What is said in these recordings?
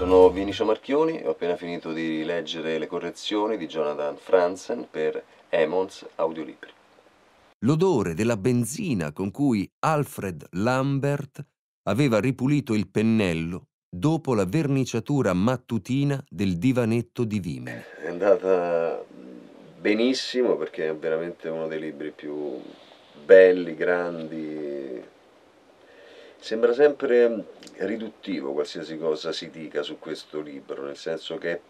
Sono Vinicio Marchioni e ho appena finito di leggere le correzioni di Jonathan Franzen per Emons Audiolibri. L'odore della benzina con cui Alfred Lambert aveva ripulito il pennello dopo la verniciatura mattutina del divanetto di Vimene. È andata benissimo perché è veramente uno dei libri più belli, grandi, Sembra sempre riduttivo qualsiasi cosa si dica su questo libro, nel senso che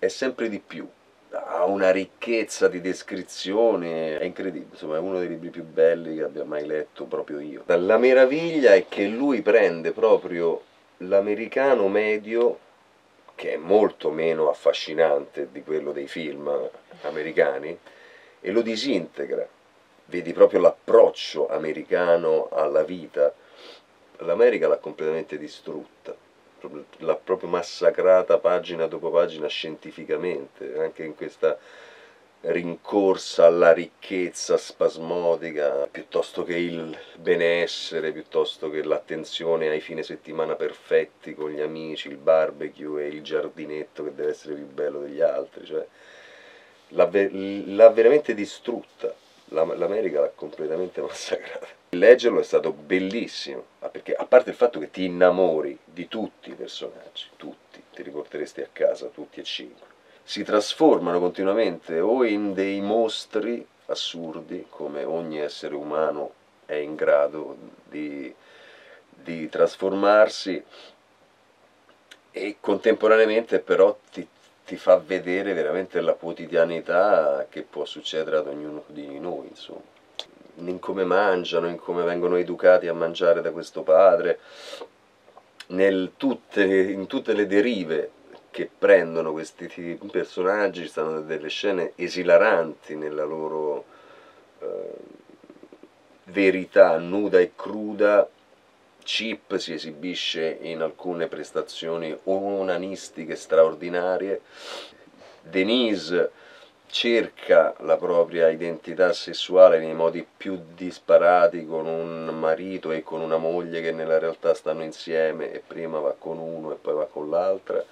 è sempre di più, ha una ricchezza di descrizione, è incredibile, insomma è uno dei libri più belli che abbia mai letto proprio io. La meraviglia è che lui prende proprio l'americano medio, che è molto meno affascinante di quello dei film americani, e lo disintegra. Vedi proprio l'approccio americano alla vita, l'America l'ha completamente distrutta, l'ha proprio massacrata pagina dopo pagina scientificamente, anche in questa rincorsa alla ricchezza spasmodica, piuttosto che il benessere, piuttosto che l'attenzione ai fine settimana perfetti con gli amici, il barbecue e il giardinetto che deve essere più bello degli altri, cioè, l'ha, veramente distrutta, l'America l'ha completamente massacrata. Leggerlo è stato bellissimo, perché a parte il fatto che ti innamori di tutti i personaggi, tutti, ti riporteresti a casa tutti e cinque, si trasformano continuamente o in dei mostri assurdi, come ogni essere umano è in grado di, di trasformarsi, e contemporaneamente però ti, ti fa vedere veramente la quotidianità che può succedere ad ognuno di noi, insomma in come mangiano, in come vengono educati a mangiare da questo padre, tutte, in tutte le derive che prendono questi personaggi, ci stanno delle scene esilaranti nella loro eh, verità nuda e cruda. Chip si esibisce in alcune prestazioni onanistiche straordinarie. Denise cerca la propria identità sessuale nei modi più disparati con un marito e con una moglie che nella realtà stanno insieme e prima va con uno e poi va con l'altra.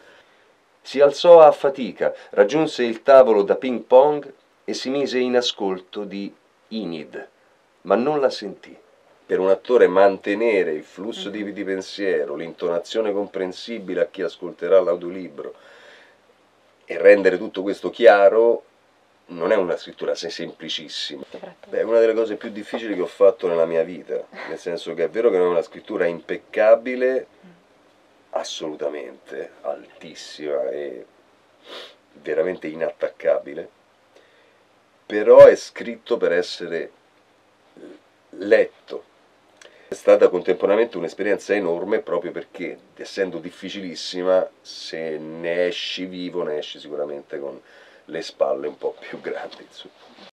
Si alzò a fatica, raggiunse il tavolo da ping pong e si mise in ascolto di Inid, ma non la sentì. Per un attore mantenere il flusso di, di pensiero, l'intonazione comprensibile a chi ascolterà l'audiolibro e rendere tutto questo chiaro non è una scrittura semplicissima, Beh, è una delle cose più difficili che ho fatto nella mia vita, nel senso che è vero che non è una scrittura impeccabile, assolutamente altissima e veramente inattaccabile, però è scritto per essere letto. È stata contemporaneamente un'esperienza enorme proprio perché, essendo difficilissima, se ne esci vivo, ne esci sicuramente con le spalle un po' più grandi. Insomma.